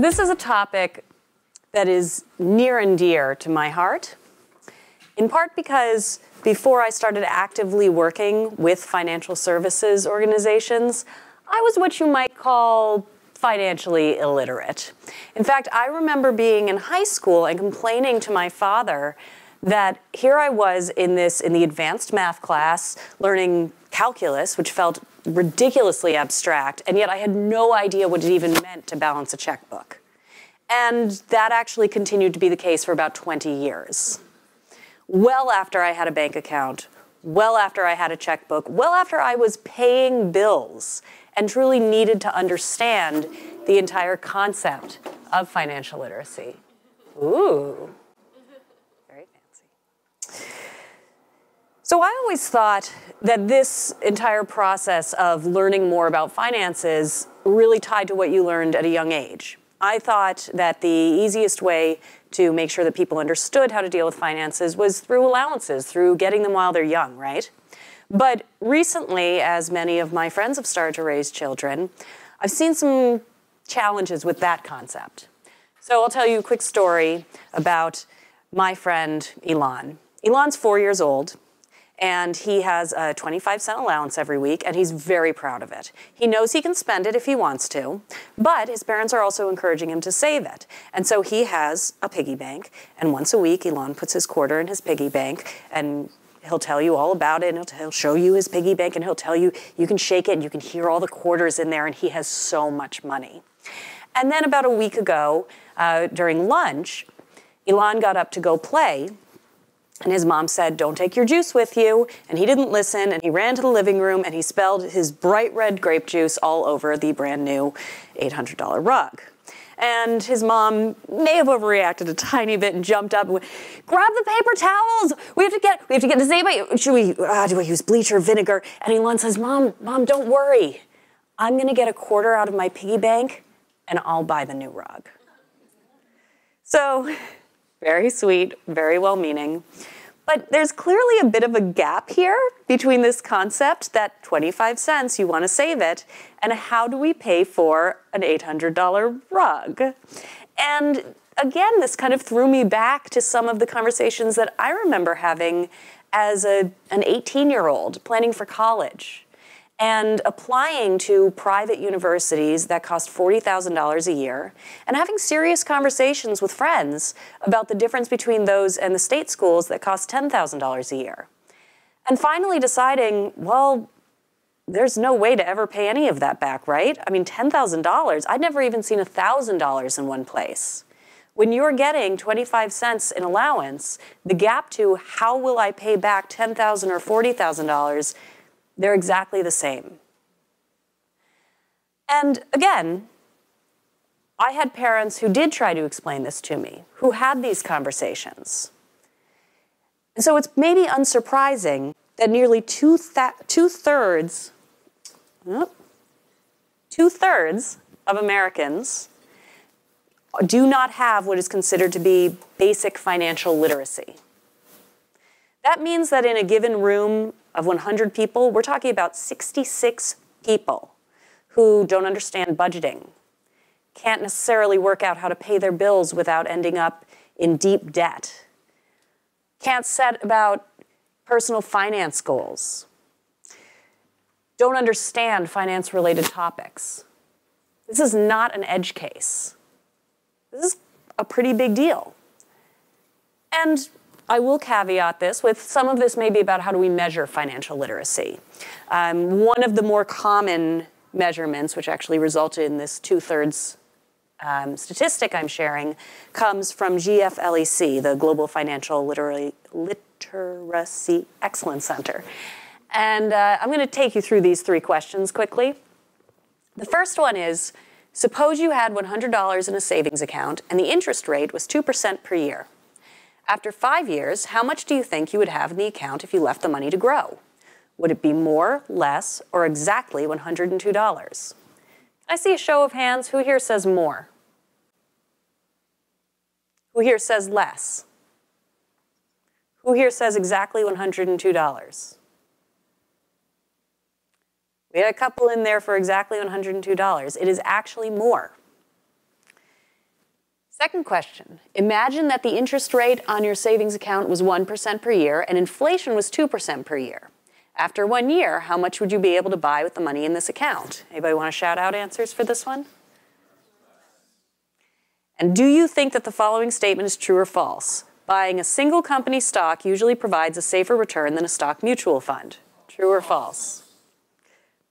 This is a topic that is near and dear to my heart, in part because before I started actively working with financial services organizations, I was what you might call financially illiterate. In fact, I remember being in high school and complaining to my father that here I was in this in the advanced math class learning calculus, which felt ridiculously abstract, and yet I had no idea what it even meant to balance a checkbook. And that actually continued to be the case for about 20 years. Well after I had a bank account, well after I had a checkbook, well after I was paying bills and truly needed to understand the entire concept of financial literacy. Ooh, very fancy. So I always thought that this entire process of learning more about finances really tied to what you learned at a young age. I thought that the easiest way to make sure that people understood how to deal with finances was through allowances, through getting them while they're young, right? But recently, as many of my friends have started to raise children, I've seen some challenges with that concept. So I'll tell you a quick story about my friend Elon. Elon's four years old and he has a 25 cent allowance every week, and he's very proud of it. He knows he can spend it if he wants to, but his parents are also encouraging him to save it. And so he has a piggy bank, and once a week, Elon puts his quarter in his piggy bank, and he'll tell you all about it, and he'll, he'll show you his piggy bank, and he'll tell you you can shake it, and you can hear all the quarters in there, and he has so much money. And then about a week ago, uh, during lunch, Elon got up to go play, and his mom said, Don't take your juice with you. And he didn't listen, and he ran to the living room and he spilled his bright red grape juice all over the brand new $800 rug. And his mom may have overreacted a tiny bit and jumped up and went, grab the paper towels. We have to get, we have to get this anybody. Should we, uh, do we use bleach or vinegar? And Elon says, Mom, Mom, don't worry. I'm gonna get a quarter out of my piggy bank and I'll buy the new rug. So very sweet, very well meaning. But there's clearly a bit of a gap here between this concept that 25 cents, you want to save it, and how do we pay for an $800 rug? And again, this kind of threw me back to some of the conversations that I remember having as a, an 18 year old planning for college and applying to private universities that cost $40,000 a year and having serious conversations with friends about the difference between those and the state schools that cost $10,000 a year. And finally deciding, well, there's no way to ever pay any of that back, right? I mean, $10,000, I'd never even seen $1,000 in one place. When you're getting 25 cents in allowance, the gap to how will I pay back $10,000 or $40,000 they're exactly the same. And again, I had parents who did try to explain this to me, who had these conversations. And so it's maybe unsurprising that nearly two, th- two thirds, two thirds of Americans do not have what is considered to be basic financial literacy. That means that in a given room of 100 people, we're talking about 66 people who don't understand budgeting, can't necessarily work out how to pay their bills without ending up in deep debt, can't set about personal finance goals, don't understand finance related topics. This is not an edge case. This is a pretty big deal. And I will caveat this with some of this may be about how do we measure financial literacy. Um, one of the more common measurements, which actually resulted in this two thirds um, statistic I'm sharing, comes from GFLEC, the Global Financial Literacy, Literacy Excellence Center. And uh, I'm going to take you through these three questions quickly. The first one is suppose you had $100 in a savings account and the interest rate was 2% per year. After five years, how much do you think you would have in the account if you left the money to grow? Would it be more, less, or exactly $102? I see a show of hands? Who here says more? Who here says less? Who here says exactly $102? We had a couple in there for exactly $102. It is actually more. Second question Imagine that the interest rate on your savings account was 1% per year and inflation was 2% per year. After one year, how much would you be able to buy with the money in this account? Anybody want to shout out answers for this one? And do you think that the following statement is true or false? Buying a single company stock usually provides a safer return than a stock mutual fund. True or false?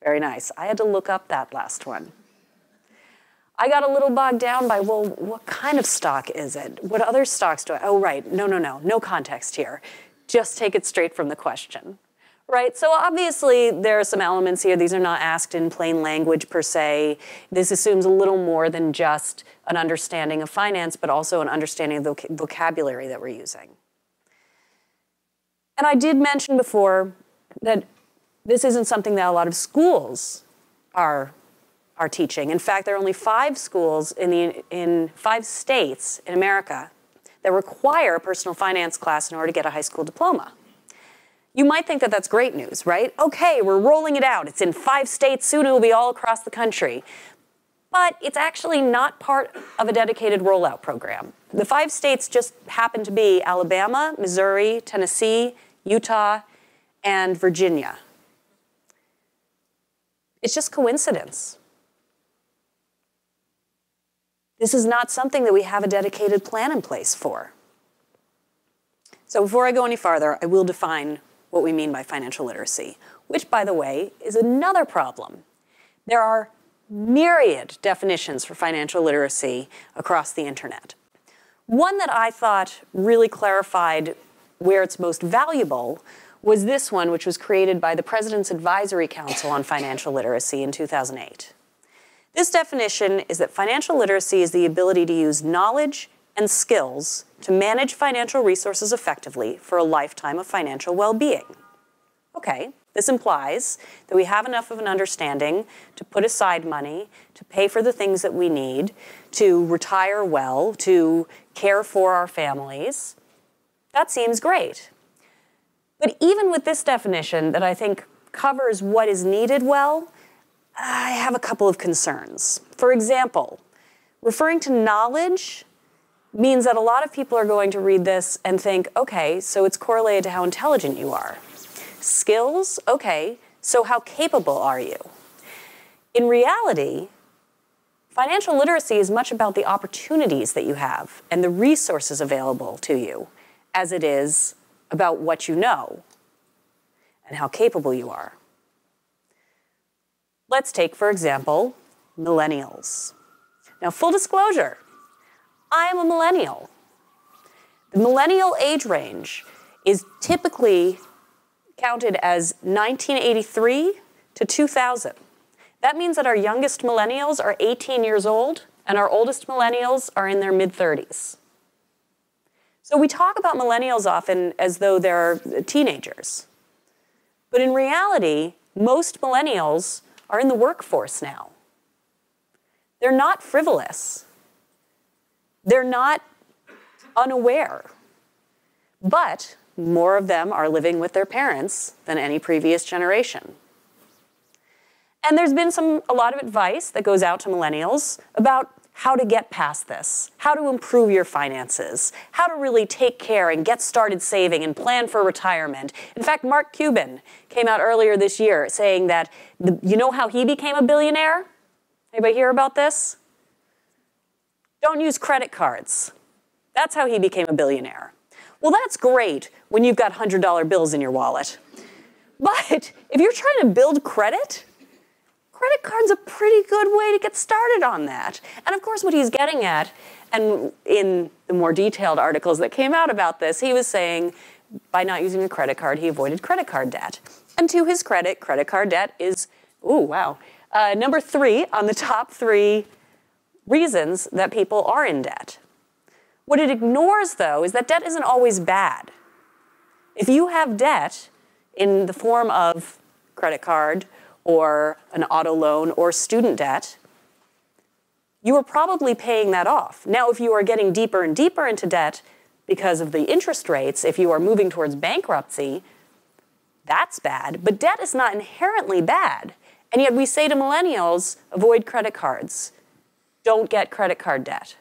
Very nice. I had to look up that last one. I got a little bogged down by, well, what kind of stock is it? What other stocks do I? Oh, right. No, no, no. No context here. Just take it straight from the question. Right, so obviously there are some elements here. These are not asked in plain language per se. This assumes a little more than just an understanding of finance, but also an understanding of the vocabulary that we're using. And I did mention before that this isn't something that a lot of schools are, are teaching. In fact, there are only five schools in, the, in five states in America that require a personal finance class in order to get a high school diploma. You might think that that's great news, right? Okay, we're rolling it out. It's in five states, soon it will be all across the country. But it's actually not part of a dedicated rollout program. The five states just happen to be Alabama, Missouri, Tennessee, Utah, and Virginia. It's just coincidence. This is not something that we have a dedicated plan in place for. So before I go any farther, I will define what we mean by financial literacy, which, by the way, is another problem. There are myriad definitions for financial literacy across the internet. One that I thought really clarified where it's most valuable was this one, which was created by the President's Advisory Council on Financial Literacy in 2008. This definition is that financial literacy is the ability to use knowledge and skills to manage financial resources effectively for a lifetime of financial well being. Okay, this implies that we have enough of an understanding to put aside money, to pay for the things that we need, to retire well, to care for our families. That seems great. But even with this definition, that I think covers what is needed well, I have a couple of concerns. For example, referring to knowledge means that a lot of people are going to read this and think, okay, so it's correlated to how intelligent you are. Skills, okay, so how capable are you? In reality, financial literacy is much about the opportunities that you have and the resources available to you as it is about what you know and how capable you are. Let's take, for example, millennials. Now, full disclosure, I am a millennial. The millennial age range is typically counted as 1983 to 2000. That means that our youngest millennials are 18 years old and our oldest millennials are in their mid 30s. So we talk about millennials often as though they're teenagers. But in reality, most millennials are in the workforce now. They're not frivolous. They're not unaware. But more of them are living with their parents than any previous generation. And there's been some a lot of advice that goes out to millennials about how to get past this, how to improve your finances, how to really take care and get started saving and plan for retirement. In fact, Mark Cuban came out earlier this year saying that the, you know how he became a billionaire? Anybody hear about this? Don't use credit cards. That's how he became a billionaire. Well, that's great when you've got $100 bills in your wallet. But if you're trying to build credit, credit card's a pretty good way to get started on that. And of course, what he's getting at, and in the more detailed articles that came out about this, he was saying by not using a credit card, he avoided credit card debt. And to his credit, credit card debt is, ooh, wow, uh, number three on the top three reasons that people are in debt. What it ignores, though, is that debt isn't always bad. If you have debt in the form of credit card or an auto loan or student debt, you are probably paying that off. Now, if you are getting deeper and deeper into debt because of the interest rates, if you are moving towards bankruptcy, that's bad. But debt is not inherently bad. And yet we say to millennials avoid credit cards don't get credit card debt.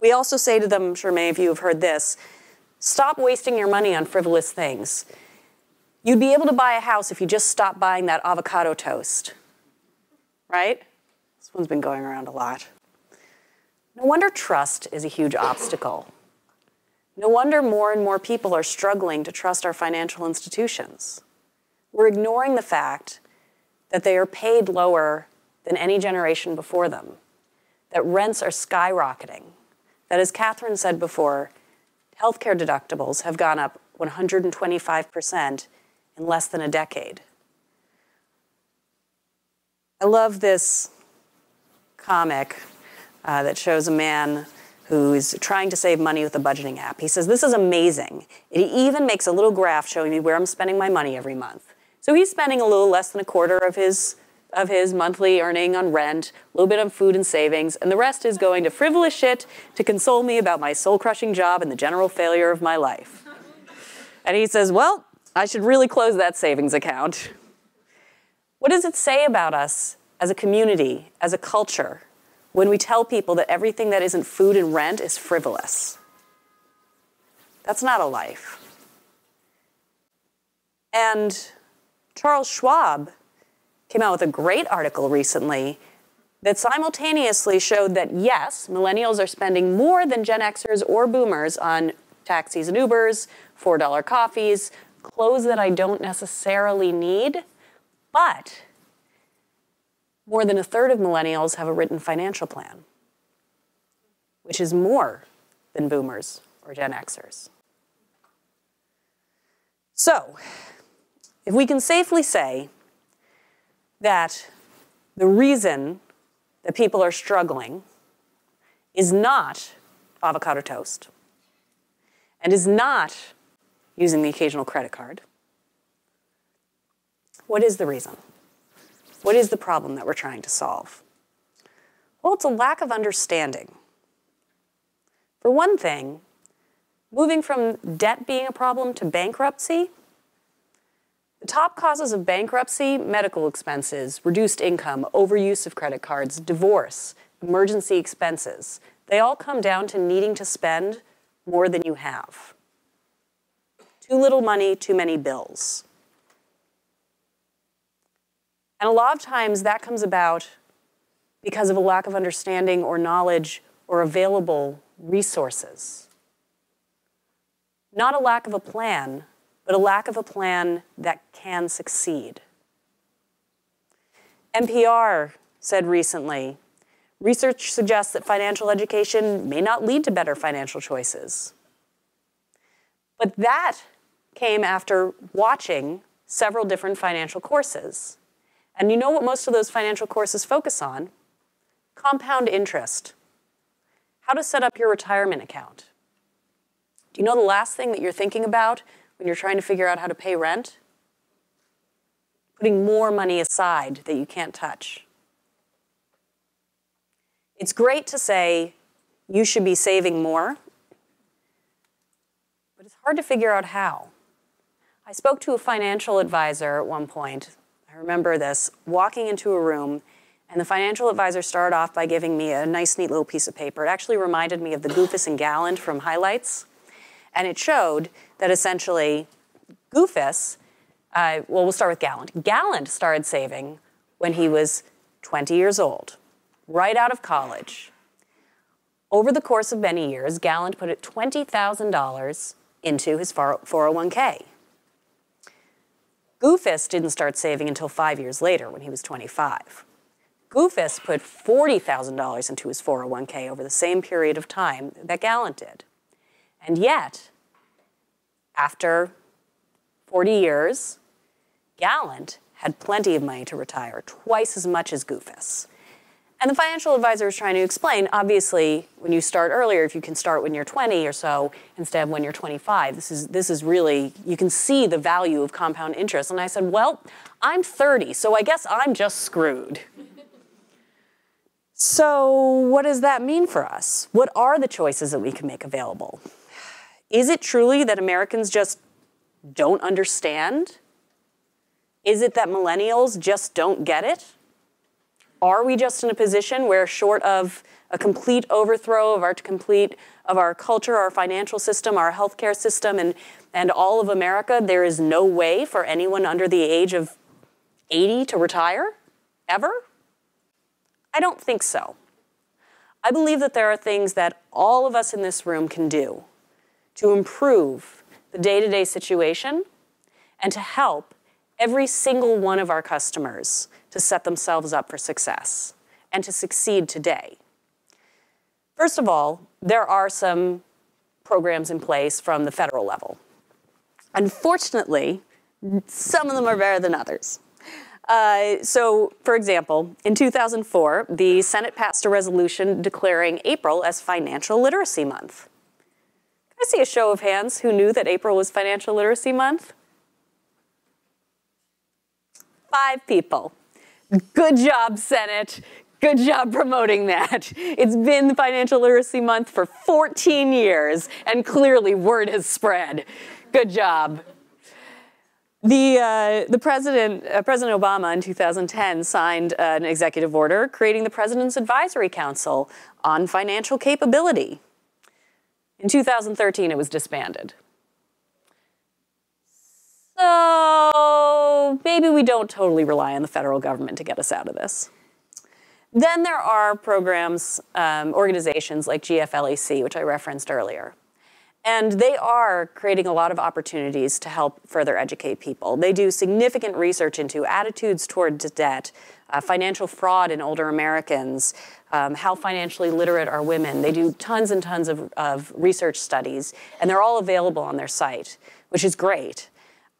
We also say to them, I'm sure many of you have heard this, stop wasting your money on frivolous things. You'd be able to buy a house if you just stopped buying that avocado toast, right? This one's been going around a lot. No wonder trust is a huge obstacle. No wonder more and more people are struggling to trust our financial institutions. We're ignoring the fact that they are paid lower than any generation before them, that rents are skyrocketing, that, as Catherine said before, healthcare deductibles have gone up 125% in less than a decade. I love this comic uh, that shows a man who is trying to save money with a budgeting app. He says, This is amazing. It even makes a little graph showing me where I'm spending my money every month. So he's spending a little less than a quarter of his of his monthly earning on rent, a little bit on food and savings, and the rest is going to frivolous shit to console me about my soul crushing job and the general failure of my life. And he says, Well, I should really close that savings account. What does it say about us as a community, as a culture, when we tell people that everything that isn't food and rent is frivolous? That's not a life. And Charles Schwab came out with a great article recently that simultaneously showed that yes, millennials are spending more than Gen Xers or boomers on taxis and Ubers, $4 coffees, clothes that I don't necessarily need, but more than a third of millennials have a written financial plan, which is more than boomers or Gen Xers. So, if we can safely say that the reason that people are struggling is not avocado toast and is not using the occasional credit card, what is the reason? What is the problem that we're trying to solve? Well, it's a lack of understanding. For one thing, moving from debt being a problem to bankruptcy the top causes of bankruptcy, medical expenses, reduced income, overuse of credit cards, divorce, emergency expenses, they all come down to needing to spend more than you have. Too little money, too many bills. And a lot of times that comes about because of a lack of understanding or knowledge or available resources. Not a lack of a plan, but a lack of a plan that can succeed. NPR said recently research suggests that financial education may not lead to better financial choices. But that came after watching several different financial courses. And you know what most of those financial courses focus on? Compound interest. How to set up your retirement account. Do you know the last thing that you're thinking about when you're trying to figure out how to pay rent? Putting more money aside that you can't touch. It's great to say you should be saving more, but it's hard to figure out how. I spoke to a financial advisor at one point. I remember this walking into a room, and the financial advisor started off by giving me a nice, neat little piece of paper. It actually reminded me of the Goofus and Gallant from Highlights. And it showed that essentially Goofus, uh, well, we'll start with Gallant. Gallant started saving when he was 20 years old, right out of college. Over the course of many years, Gallant put $20,000 into his 401k. Goofus didn't start saving until five years later when he was 25. Goofus put $40,000 into his 401k over the same period of time that Gallant did. And yet, after 40 years, Gallant had plenty of money to retire, twice as much as Goofus. And the financial advisor is trying to explain obviously, when you start earlier, if you can start when you're 20 or so instead of when you're 25, this is, this is really, you can see the value of compound interest. And I said, Well, I'm 30, so I guess I'm just screwed. so, what does that mean for us? What are the choices that we can make available? Is it truly that Americans just don't understand? Is it that millennials just don't get it? Are we just in a position where short of a complete overthrow of our complete of our culture, our financial system, our healthcare system, and, and all of America, there is no way for anyone under the age of 80 to retire? Ever? I don't think so. I believe that there are things that all of us in this room can do to improve the day to day situation and to help every single one of our customers to set themselves up for success and to succeed today. First of all, there are some programs in place from the federal level. Unfortunately, some of them are better than others. Uh, so, for example, in 2004, the Senate passed a resolution declaring April as Financial Literacy Month. Can I see a show of hands who knew that April was Financial Literacy Month? Five people. Good job, Senate. Good job promoting that. It's been the Financial Literacy Month for 14 years, and clearly word has spread. Good job. The, uh, the president, uh, President Obama in 2010 signed uh, an executive order creating the President's Advisory Council on Financial Capability. In 2013, it was disbanded. So maybe we don't totally rely on the federal government to get us out of this. Then there are programs, um, organizations like GFLEC, which I referenced earlier. And they are creating a lot of opportunities to help further educate people. They do significant research into attitudes towards debt, uh, financial fraud in older Americans, um, how financially literate are women. They do tons and tons of, of research studies, and they're all available on their site, which is great.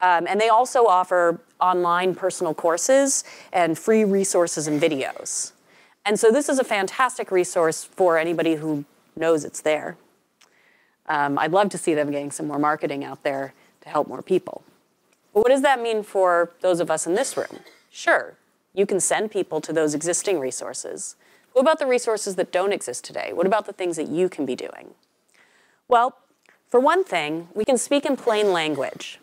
Um, and they also offer online personal courses and free resources and videos. And so this is a fantastic resource for anybody who knows it's there. Um, I'd love to see them getting some more marketing out there to help more people. But what does that mean for those of us in this room? Sure, you can send people to those existing resources. What about the resources that don't exist today? What about the things that you can be doing? Well, for one thing, we can speak in plain language.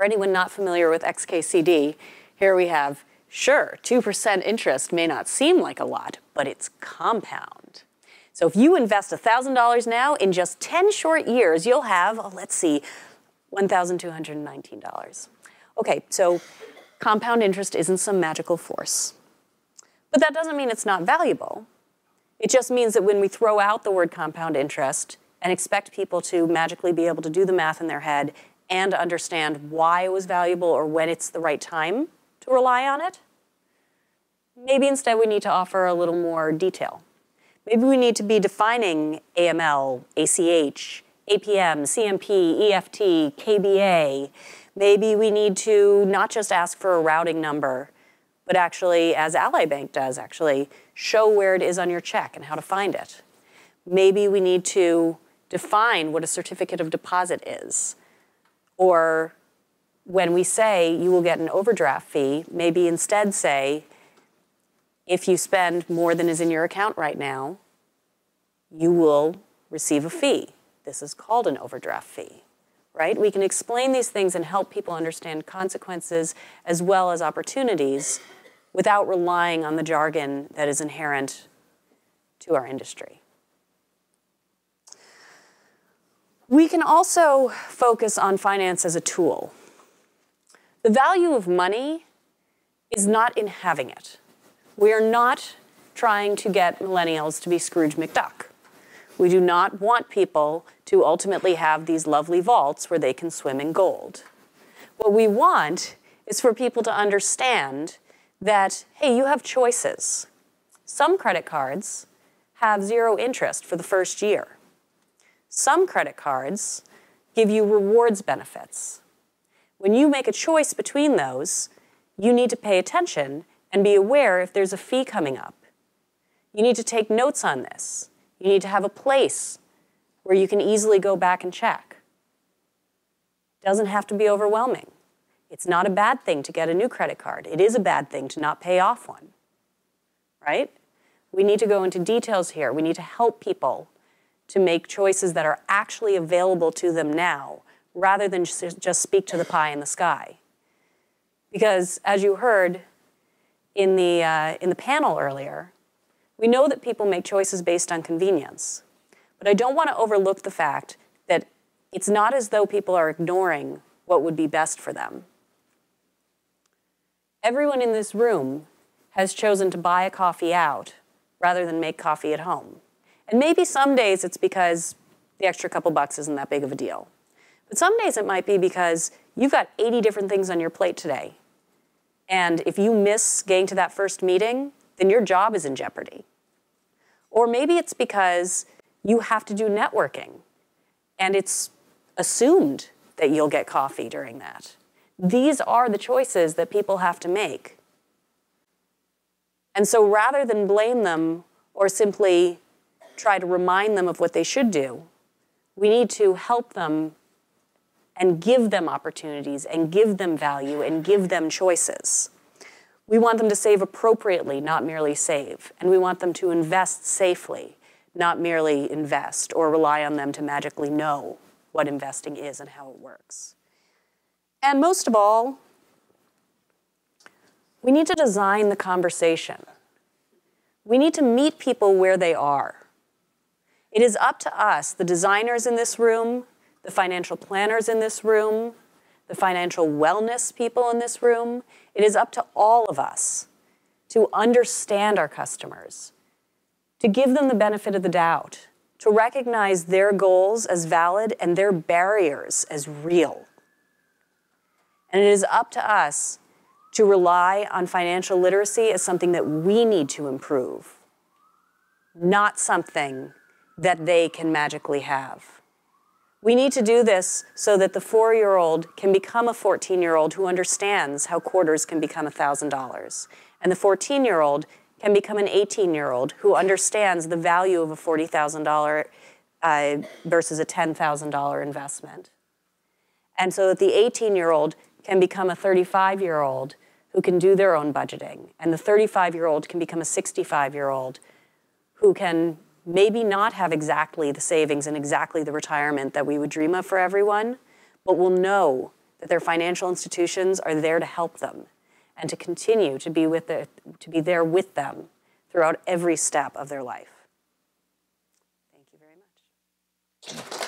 For anyone not familiar with XKCD, here we have Sure, 2% interest may not seem like a lot, but it's compound. So if you invest $1,000 now, in just 10 short years, you'll have, oh, let's see, $1,219. Okay, so compound interest isn't some magical force. But that doesn't mean it's not valuable. It just means that when we throw out the word compound interest and expect people to magically be able to do the math in their head and understand why it was valuable or when it's the right time, to rely on it. Maybe instead we need to offer a little more detail. Maybe we need to be defining AML, ACH, APM, CMP, EFT, KBA. Maybe we need to not just ask for a routing number, but actually, as Ally Bank does, actually show where it is on your check and how to find it. Maybe we need to define what a certificate of deposit is, or when we say you will get an overdraft fee, maybe instead say, if you spend more than is in your account right now, you will receive a fee. This is called an overdraft fee, right? We can explain these things and help people understand consequences as well as opportunities without relying on the jargon that is inherent to our industry. We can also focus on finance as a tool. The value of money is not in having it. We are not trying to get millennials to be Scrooge McDuck. We do not want people to ultimately have these lovely vaults where they can swim in gold. What we want is for people to understand that, hey, you have choices. Some credit cards have zero interest for the first year. Some credit cards give you rewards benefits. When you make a choice between those, you need to pay attention and be aware if there's a fee coming up. You need to take notes on this. You need to have a place where you can easily go back and check. It doesn't have to be overwhelming. It's not a bad thing to get a new credit card. It is a bad thing to not pay off one, right? We need to go into details here. We need to help people to make choices that are actually available to them now rather than just speak to the pie in the sky. Because as you heard, in the, uh, in the panel earlier, we know that people make choices based on convenience. But I don't want to overlook the fact that it's not as though people are ignoring what would be best for them. Everyone in this room has chosen to buy a coffee out rather than make coffee at home. And maybe some days it's because the extra couple bucks isn't that big of a deal. But some days it might be because you've got 80 different things on your plate today. And if you miss getting to that first meeting, then your job is in jeopardy. Or maybe it's because you have to do networking and it's assumed that you'll get coffee during that. These are the choices that people have to make. And so rather than blame them or simply try to remind them of what they should do, we need to help them and give them opportunities and give them value and give them choices. We want them to save appropriately, not merely save. And we want them to invest safely, not merely invest or rely on them to magically know what investing is and how it works. And most of all, we need to design the conversation. We need to meet people where they are. It is up to us, the designers in this room, the financial planners in this room, the financial wellness people in this room, it is up to all of us to understand our customers, to give them the benefit of the doubt, to recognize their goals as valid and their barriers as real. And it is up to us to rely on financial literacy as something that we need to improve, not something that they can magically have. We need to do this so that the four year old can become a 14 year old who understands how quarters can become $1,000. And the 14 year old can become an 18 year old who understands the value of a $40,000 uh, versus a $10,000 investment. And so that the 18 year old can become a 35 year old who can do their own budgeting. And the 35 year old can become a 65 year old who can maybe not have exactly the savings and exactly the retirement that we would dream of for everyone, but will know that their financial institutions are there to help them and to continue to be, with the, to be there with them throughout every step of their life. Thank you very much.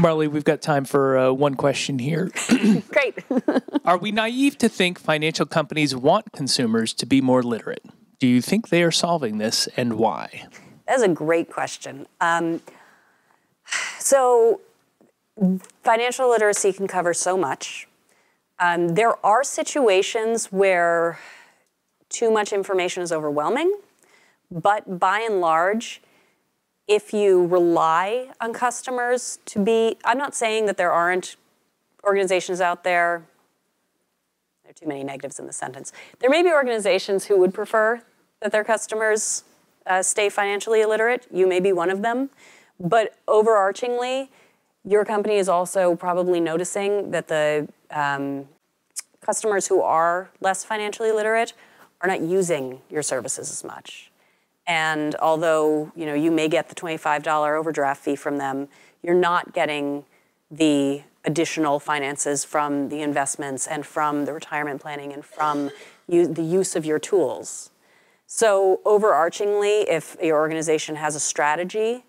Marli, we've got time for uh, one question here. Great. are we naive to think financial companies want consumers to be more literate? Do you think they are solving this and why? That's a great question. Um, so, financial literacy can cover so much. Um, there are situations where too much information is overwhelming, but by and large, if you rely on customers to be, I'm not saying that there aren't organizations out there, there are too many negatives in the sentence. There may be organizations who would prefer that their customers uh, stay financially illiterate. You may be one of them. But overarchingly, your company is also probably noticing that the um, customers who are less financially literate are not using your services as much. And although you know you may get the $25 overdraft fee from them, you're not getting the additional finances from the investments and from the retirement planning and from you, the use of your tools. So overarchingly, if your organization has a strategy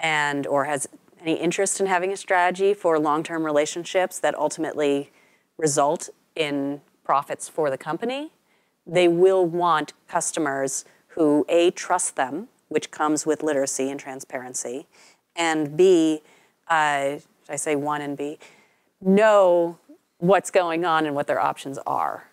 and or has any interest in having a strategy for long-term relationships that ultimately result in profits for the company, they will want customers who A, trust them, which comes with literacy and transparency, and B, uh, should I say one and B, know what's going on and what their options are.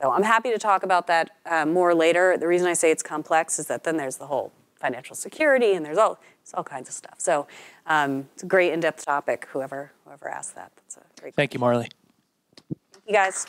So I'm happy to talk about that uh, more later. The reason I say it's complex is that then there's the whole financial security and there's all, it's all kinds of stuff. So um, it's a great in-depth topic, whoever, whoever asked that. That's a great Thank you, Marli. Thank you, guys.